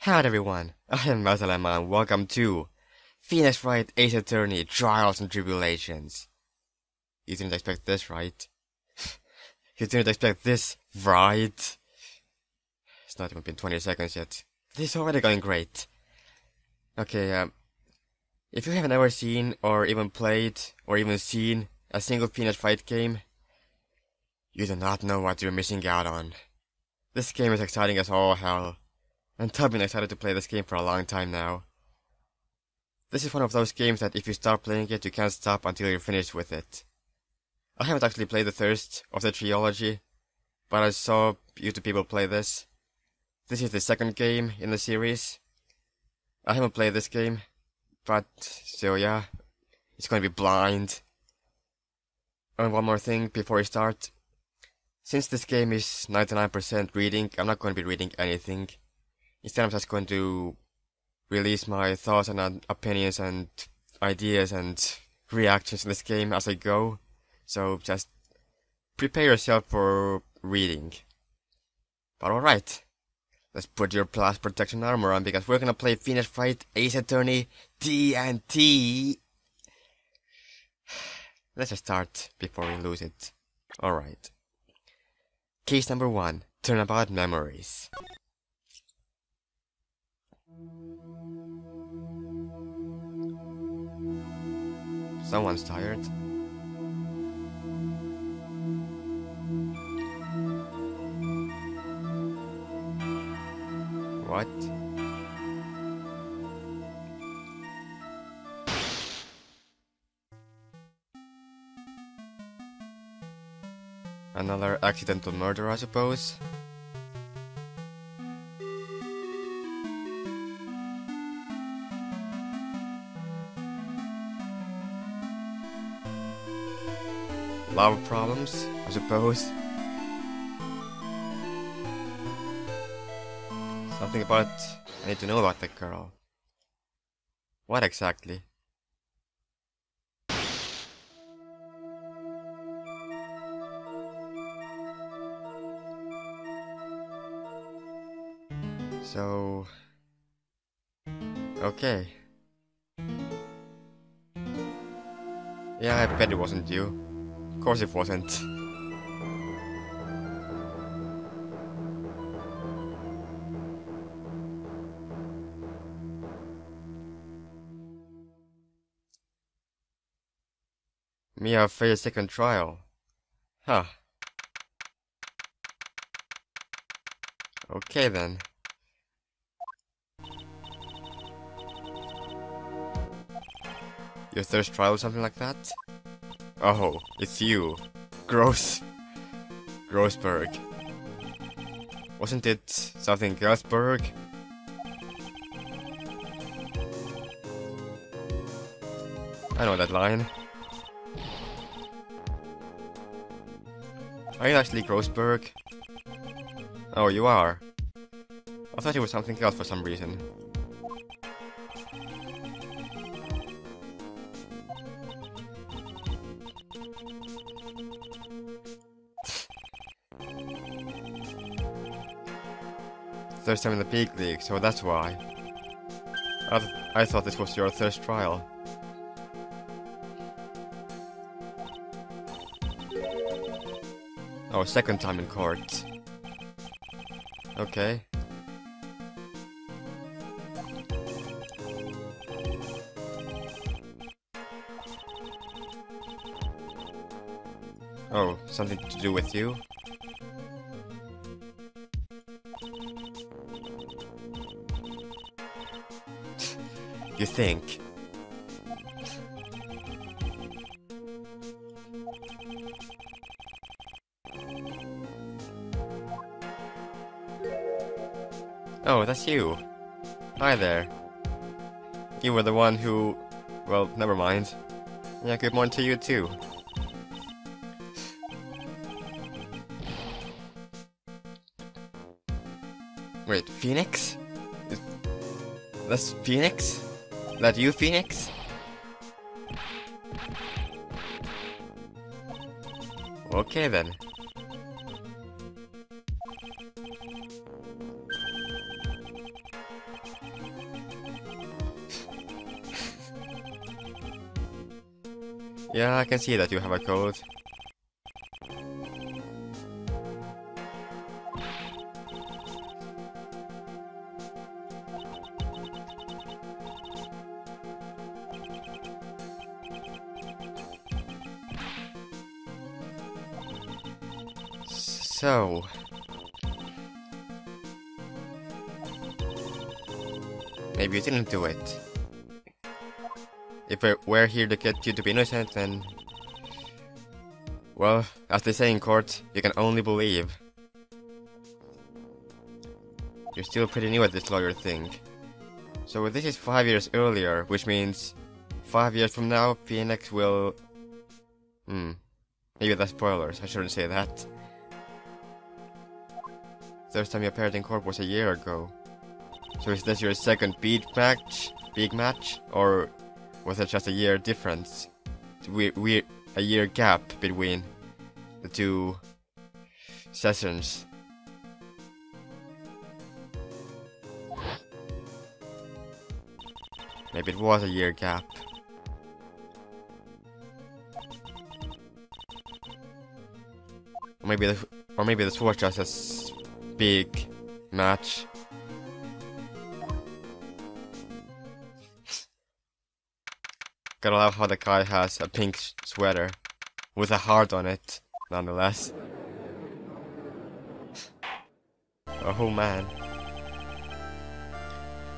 Hi everyone, I am Vazalemma and welcome to Phoenix Wright Ace Attorney Trials and Tribulations. You didn't expect this, right? you didn't expect this, right? It's not even been 20 seconds yet. This is already going great. Okay, um, if you haven't ever seen, or even played, or even seen a single Phoenix Wright game, you do not know what you're missing out on. This game is exciting as all hell, and I've been excited to play this game for a long time now. This is one of those games that if you start playing it, you can't stop until you're finished with it. I haven't actually played the first of the trilogy, but I saw YouTube people play this. This is the second game in the series. I haven't played this game, but still, yeah, it's going to be blind. And one more thing before we start. Since this game is 99% reading, I'm not going to be reading anything. Instead, I'm just going to release my thoughts and uh, opinions and ideas and reactions in this game as I go. So just prepare yourself for reading. But alright. Let's put your plus protection armor on because we're gonna play Phoenix Fight, Ace Attorney TNT. Let's just start before we lose it. Alright. Case number one. Turnabout Memories. Someone's tired. What? Another accidental murder, I suppose? Love problems, I suppose? Something about... I need to know about that girl. What exactly? So... Okay. Yeah, I bet it wasn't you. Course it wasn't. Mia failed second trial. Huh. Okay then. Your third trial or something like that? Oh, it's you. Gross. Grossberg. Wasn't it something Grossberg? I know that line. Are you actually Grossberg? Oh, you are. I thought it was something else for some reason. First time in the big league, so that's why. I, th I thought this was your first trial. Oh, second time in court. Okay. Oh, something to do with you? You think? Oh, that's you. Hi there. You were the one who... Well, never mind. Yeah, good morning to you too. Wait, Phoenix? That's Phoenix? That you, Phoenix? Okay then. yeah, I can see that you have a cold. So... Maybe you didn't do it. If I were here to get you to be innocent, then... Well, as they say in court, you can only believe. You're still pretty new at this lawyer thing. So this is five years earlier, which means... Five years from now, Phoenix will... Hmm. Maybe that's spoilers, I shouldn't say that. First time you appeared in court was a year ago. So is this your second big match? Big match? Or was it just a year difference? We, we, a year gap between the two sessions. Maybe it was a year gap. Or maybe the, or maybe this was just a big match. Gotta love how the guy has a pink sweater with a heart on it, nonetheless. oh man.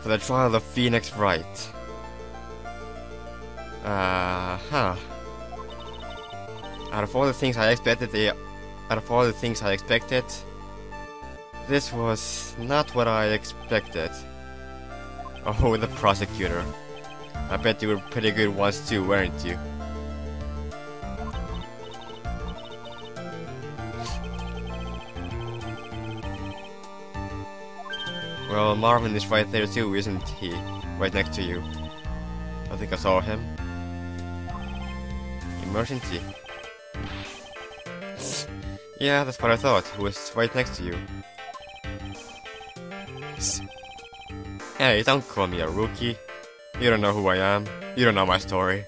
For the trial of Phoenix Wright. Uh huh. Out of all the things I expected, out of all the things I expected, this was not what I expected. Oh, the prosecutor. I bet you were pretty good once too, weren't you? Well, Marvin is right there too, isn't he? Right next to you. I think I saw him. Emergency. yeah, that's what I thought. He was right next to you. Hey, don't call me a rookie. You don't know who I am. You don't know my story.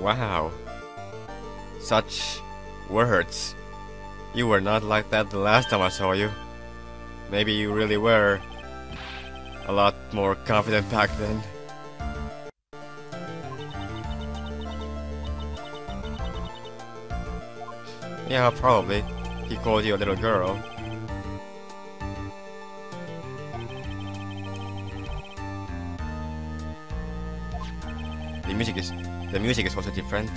Wow. Such words. You were not like that the last time I saw you. Maybe you really were a lot more confident back then. Yeah, probably. He called you a little girl. The music is the music is also different.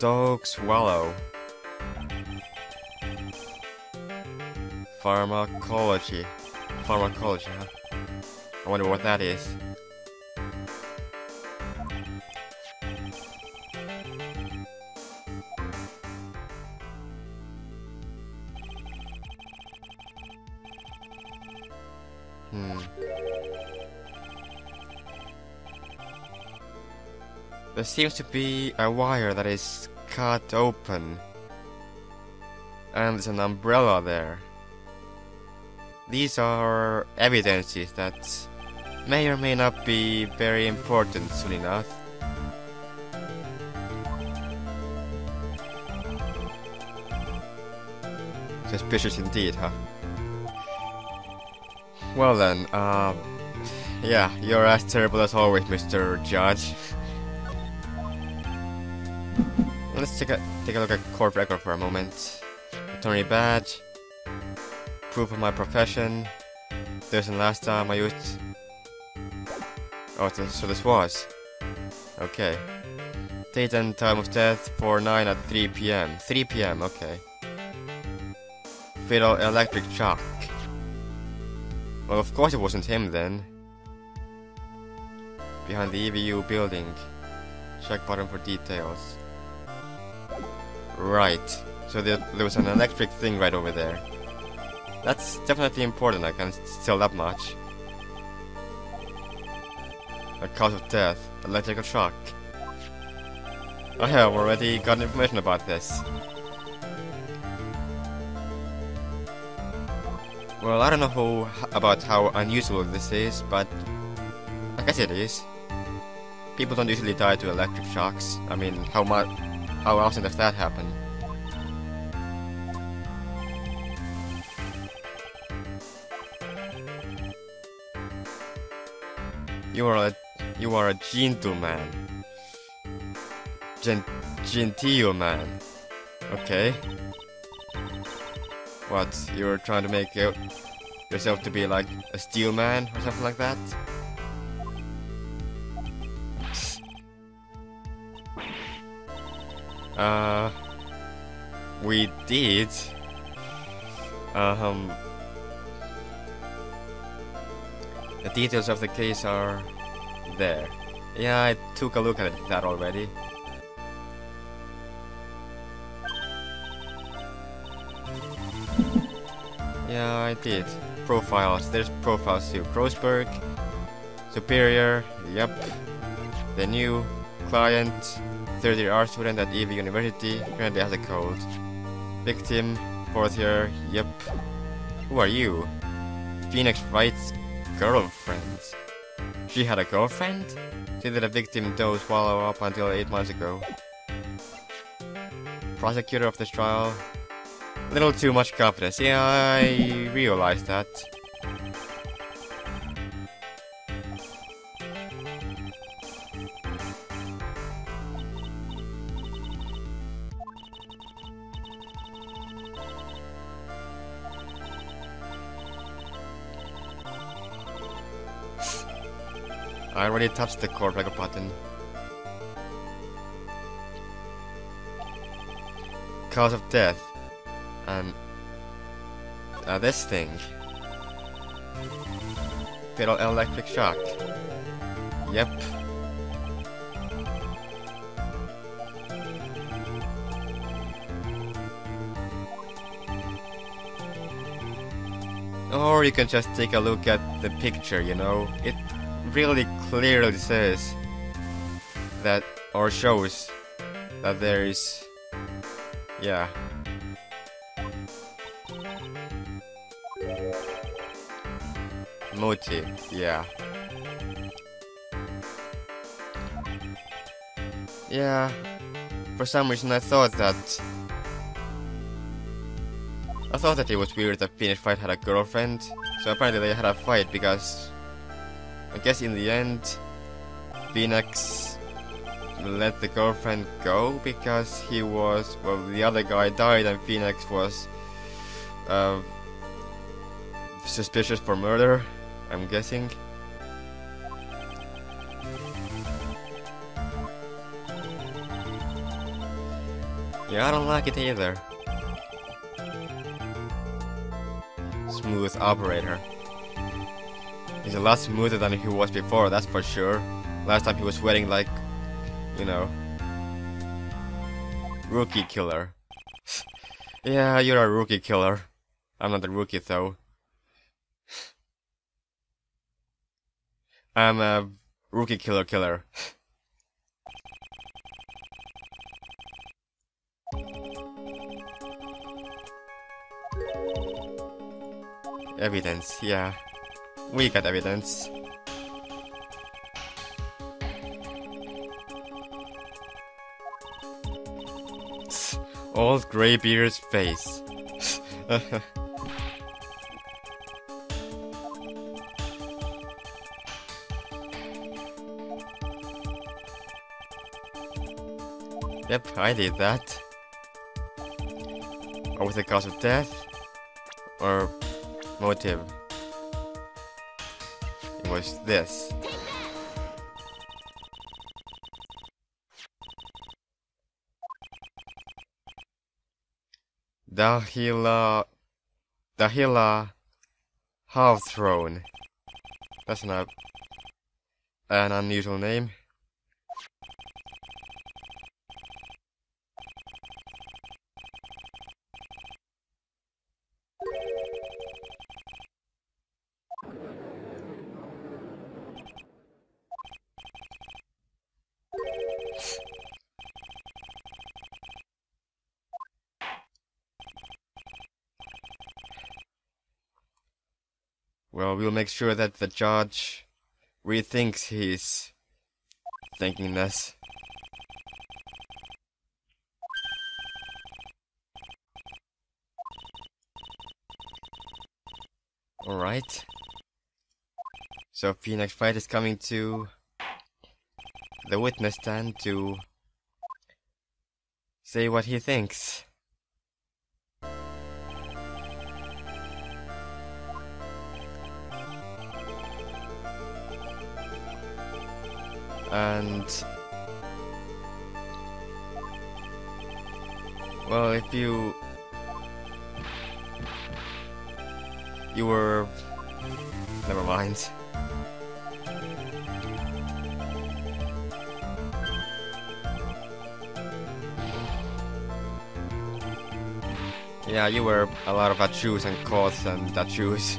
Doug Swallow. Pharmacology. Pharmacology, huh? I wonder what that is. Seems to be a wire that is cut open. And there's an umbrella there. These are evidences that may or may not be very important soon enough. Suspicious indeed, huh? Well then, um... Yeah, you're as terrible as always, Mr. Judge. Let's take a take a look at court record for a moment. Attorney badge, proof of my profession. This and last time I used... Oh, so this was. Okay. Date and time of death, 4-9 at 3 p.m. 3 p.m., okay. Fatal electric shock. Well, of course it wasn't him then. Behind the EVU building. Check button for details. Right. So there, there was an electric thing right over there. That's definitely important, I can tell that much. A cause of death, electrical shock. Oh, I have already gotten information about this. Well, I don't know about how unusual this is, but I guess it is. People don't usually die to electric shocks. I mean, how much, how often does that happen? You are a, you are a gentleman. Gen, genteel man. Okay. What, you're trying to make yourself to be like a steel man or something like that? Uh, we did. Um, the details of the case are there. Yeah, I took a look at that already. Yeah, I did. Profiles. There's profiles too. Grossberg, Superior, yep. The new client, 30 year art student at Ivy University, currently has a cold. Victim, fourth year, yep. Who are you? Phoenix Wright's girlfriend. She had a girlfriend? She let a victim Doug Swallow up until 8 months ago. Prosecutor of this trial, little too much confidence. Yeah, I realized that. I already touched the core record button. Cause of death and uh, this thing. Fatal electric shock. Yep. Or you can just take a look at the picture, you know? It really clearly says that, or shows that there is, yeah, motive, yeah. Yeah, for some reason I thought that... I thought that it was weird that Phoenix Fight had a girlfriend, so apparently they had a fight because... I guess in the end, Phoenix let the girlfriend go because he was... well, the other guy died and Phoenix was... Uh, suspicious for murder. I'm guessing. Yeah, I don't like it either. Smooth operator. He's a lot smoother than he was before, that's for sure. Last time he was sweating like, you know, rookie killer. yeah, you're a rookie killer. I'm not a rookie though. I'm a rookie killer killer. evidence, yeah. We got evidence. Old Greybeard's face. Yep, I did that. What was the cause of death? Or motive? Was this. Dahila... Dahila... Hawthorne. That's not an unusual name. Well, we'll make sure that the judge rethinks his thinking this. Alright. So Phoenix Fight is coming to the witness stand to say what he thinks. And well, if you you were never mind. Yeah, you wear a lot of shoes and coats and shoes.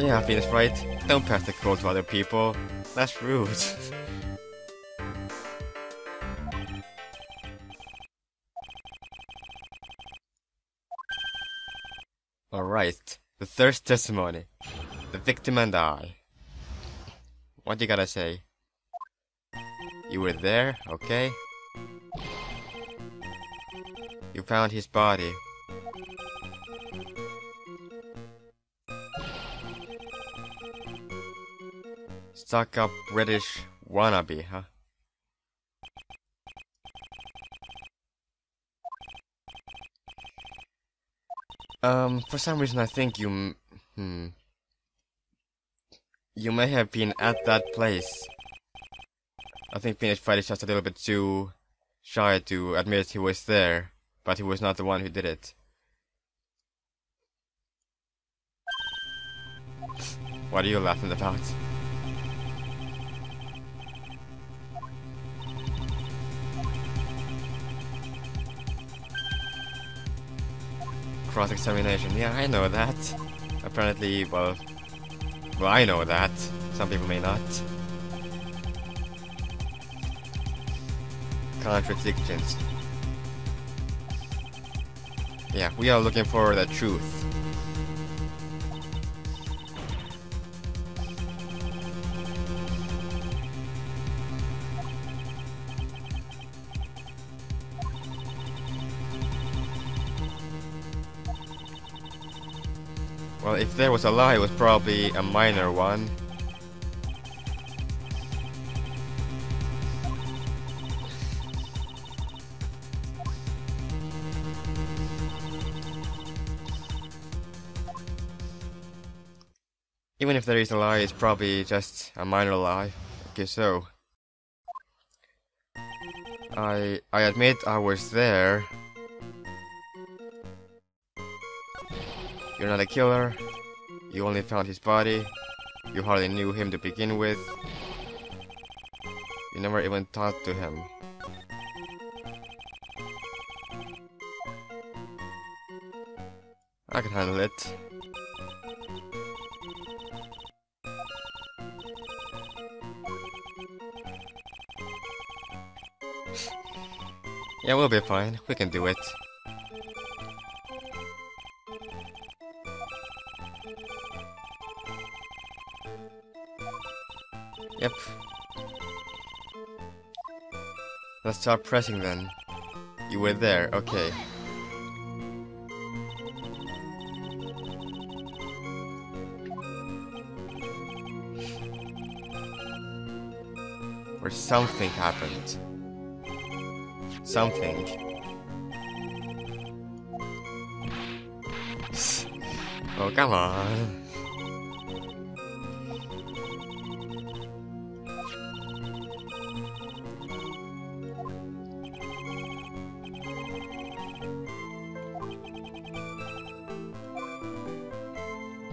Yeah, Phoenix Wright. Don't pass the code to other people. That's rude. Alright, the third testimony. The victim and I. What you gotta say? You were there, okay? You found his body. Stuck up British wannabe, huh? Um, for some reason I think you... Hmm... You may have been at that place. I think Phoenix Wright is just a little bit too shy to admit he was there, but he was not the one who did it. What are you laughing about? Cross-examination, yeah, I know that. Apparently, well... Well, I know that. Some people may not. Contradictions. Yeah, we are looking for the truth. Well, if there was a lie, it was probably a minor one. Even if there is a lie, it's probably just a minor lie. Okay, so... I... I admit I was there. You're not a killer. You only found his body. You hardly knew him to begin with. You never even talked to him. I can handle it. yeah, we'll be fine. We can do it. Start pressing then. You were there, okay. Or something happened. Something. Oh, come on.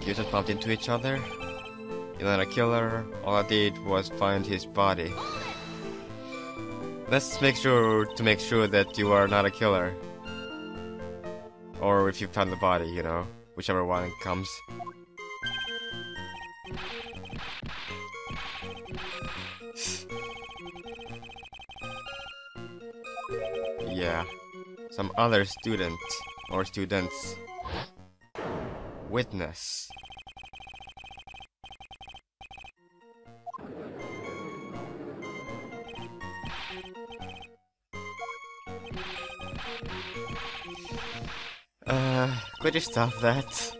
You just bumped into each other? You're not a killer, all I did was find his body. Let's make sure to make sure that you are not a killer. Or if you found the body, you know, whichever one comes. yeah, some other student or students Witness. Could you stop that?